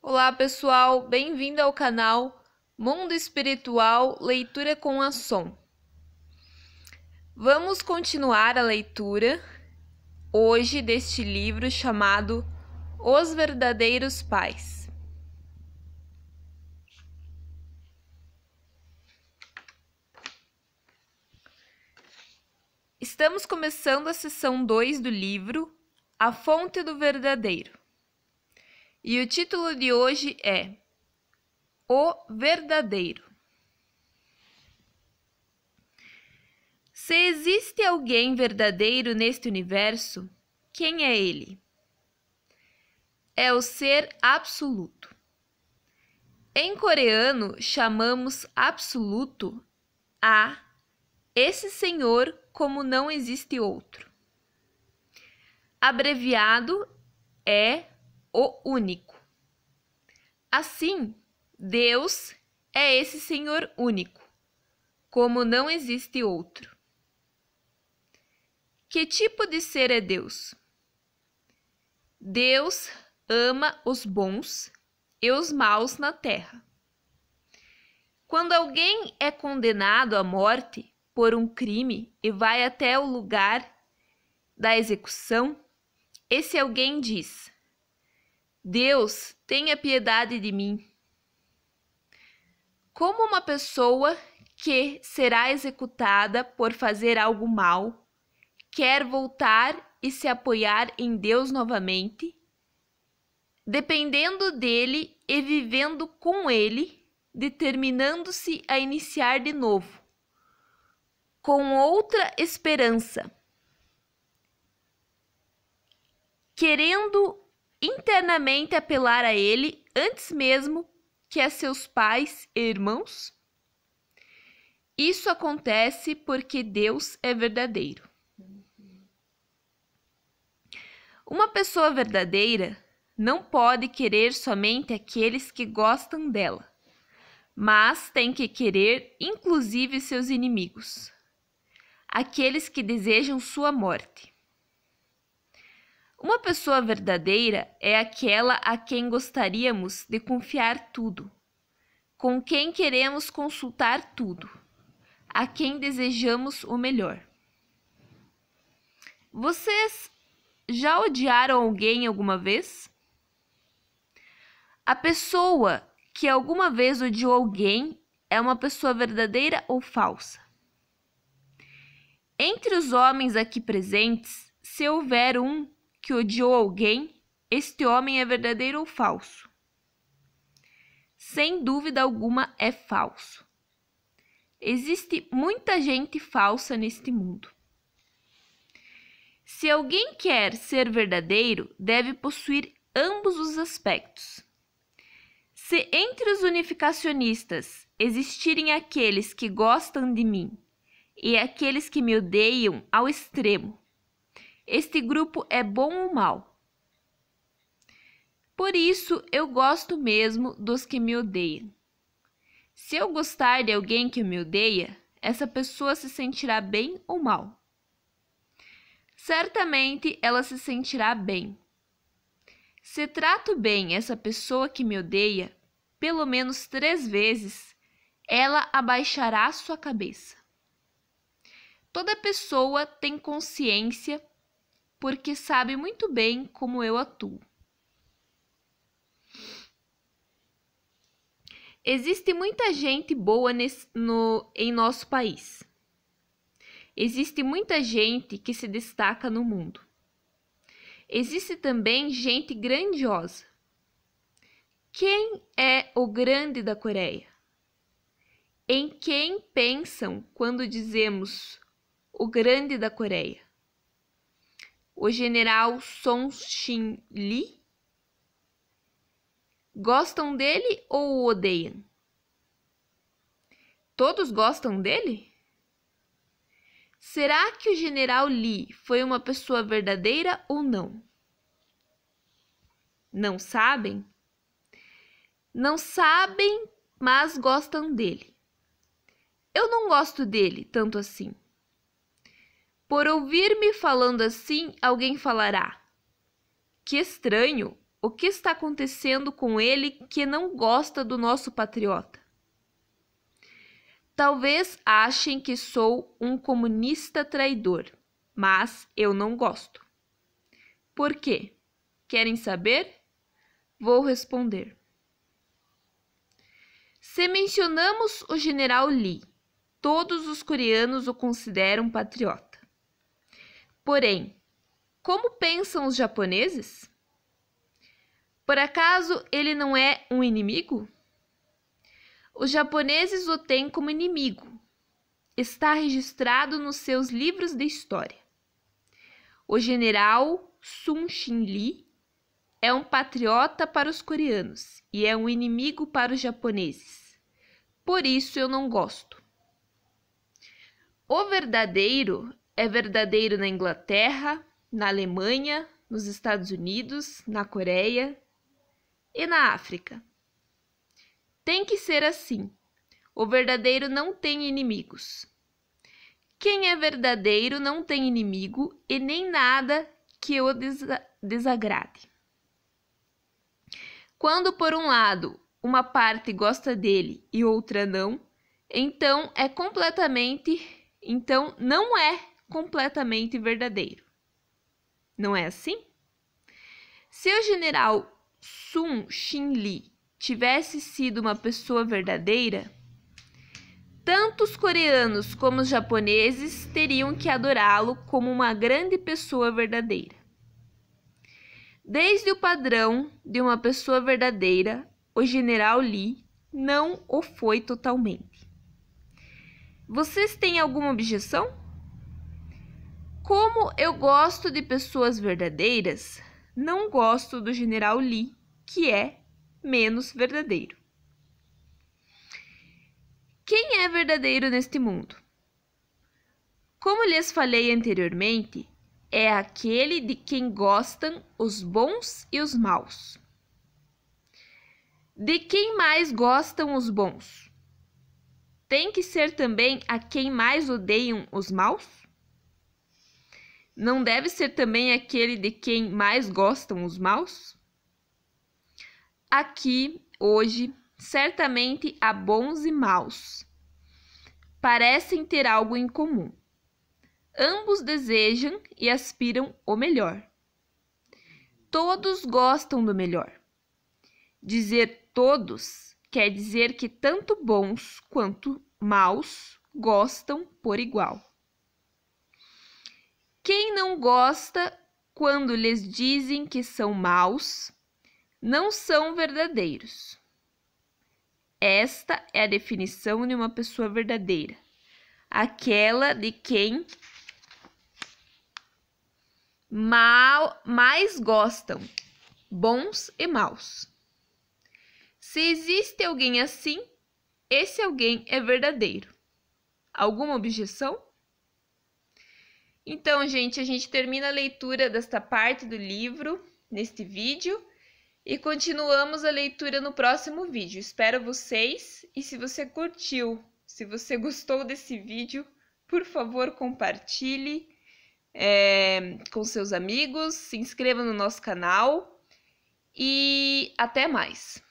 Olá, pessoal, bem-vindo ao canal Mundo Espiritual Leitura com a Som. Vamos continuar a leitura hoje deste livro chamado Os Verdadeiros Pais. Estamos começando a sessão 2 do livro A Fonte do Verdadeiro. E o título de hoje é O Verdadeiro. Se existe alguém verdadeiro neste universo, quem é ele? É o ser absoluto. Em coreano, chamamos absoluto a esse senhor como não existe outro. Abreviado é o único. Assim, Deus é esse Senhor único, como não existe outro. Que tipo de ser é Deus? Deus ama os bons e os maus na terra. Quando alguém é condenado à morte por um crime e vai até o lugar da execução, esse alguém diz: Deus, tenha piedade de mim. Como uma pessoa que será executada por fazer algo mal quer voltar e se apoiar em Deus novamente, dependendo dele e vivendo com ele, determinando-se a iniciar de novo, com outra esperança, querendo internamente apelar a ele antes mesmo que a seus pais e irmãos? Isso acontece porque Deus é verdadeiro. Uma pessoa verdadeira não pode querer somente aqueles que gostam dela, mas tem que querer inclusive seus inimigos, aqueles que desejam sua morte. Uma pessoa verdadeira é aquela a quem gostaríamos de confiar tudo, com quem queremos consultar tudo, a quem desejamos o melhor. Vocês já odiaram alguém alguma vez? A pessoa que alguma vez odiou alguém é uma pessoa verdadeira ou falsa? Entre os homens aqui presentes, se houver um que odiou alguém, este homem é verdadeiro ou falso? Sem dúvida alguma é falso. Existe muita gente falsa neste mundo. Se alguém quer ser verdadeiro, deve possuir ambos os aspectos. Se entre os unificacionistas existirem aqueles que gostam de mim e aqueles que me odeiam ao extremo, este grupo é bom ou mal? Por isso eu gosto mesmo dos que me odeiam. Se eu gostar de alguém que me odeia, essa pessoa se sentirá bem ou mal? Certamente ela se sentirá bem. Se trato bem essa pessoa que me odeia, pelo menos três vezes, ela abaixará sua cabeça. Toda pessoa tem consciência porque sabe muito bem como eu atuo. Existe muita gente boa nesse, no, em nosso país. Existe muita gente que se destaca no mundo. Existe também gente grandiosa. Quem é o grande da Coreia? Em quem pensam quando dizemos o grande da Coreia? O general Song Shin Lee? Gostam dele ou o odeiam? Todos gostam dele? Será que o general Lee foi uma pessoa verdadeira ou não? Não sabem? Não sabem, mas gostam dele. Eu não gosto dele tanto assim. Por ouvir-me falando assim, alguém falará: Que estranho, o que está acontecendo com ele que não gosta do nosso patriota? Talvez achem que sou um comunista traidor, mas eu não gosto. Por quê? Querem saber? Vou responder. Se mencionamos o general Lee, todos os coreanos o consideram patriota. Porém, como pensam os japoneses? Por acaso ele não é um inimigo? Os japoneses o têm como inimigo. Está registrado nos seus livros de história. O general Sun Shin Lee é um patriota para os coreanos e é um inimigo para os japoneses. Por isso eu não gosto. O verdadeiro é verdadeiro na Inglaterra, na Alemanha, nos Estados Unidos, na Coreia e na África. Tem que ser assim. O verdadeiro não tem inimigos. Quem é verdadeiro não tem inimigo e nem nada que o desagrade. Quando, por um lado, uma parte gosta dele e outra não, então é completamente, então não é completamente verdadeiro. Não é assim? Se o general Sun Shin tivesse sido uma pessoa verdadeira, tanto os coreanos como os japoneses teriam que adorá-lo como uma grande pessoa verdadeira. Desde o padrão de uma pessoa verdadeira, o general Lee não o foi totalmente. Vocês têm alguma objeção? Como eu gosto de pessoas verdadeiras, não gosto do general Lee, que é menos verdadeiro. Quem é verdadeiro neste mundo? Como lhes falei anteriormente, é aquele de quem gostam os bons e os maus. De quem mais gostam os bons? Tem que ser também a quem mais odeiam os maus? Não deve ser também aquele de quem mais gostam os maus? Aqui, hoje, certamente há bons e maus. Parecem ter algo em comum Ambos desejam e aspiram o melhor. Todos gostam do melhor. Dizer todos quer dizer que tanto bons quanto maus gostam por igual. Quem não gosta quando lhes dizem que são maus, não são verdadeiros. Esta é a definição de uma pessoa verdadeira, aquela de quem mal, mais gostam, bons e maus. Se existe alguém assim, esse alguém é verdadeiro. Alguma objeção? Então, gente, a gente termina a leitura desta parte do livro neste vídeo e continuamos a leitura no próximo vídeo. Espero vocês e se você curtiu, se você gostou desse vídeo, por favor, compartilhe é, com seus amigos, se inscreva no nosso canal e até mais!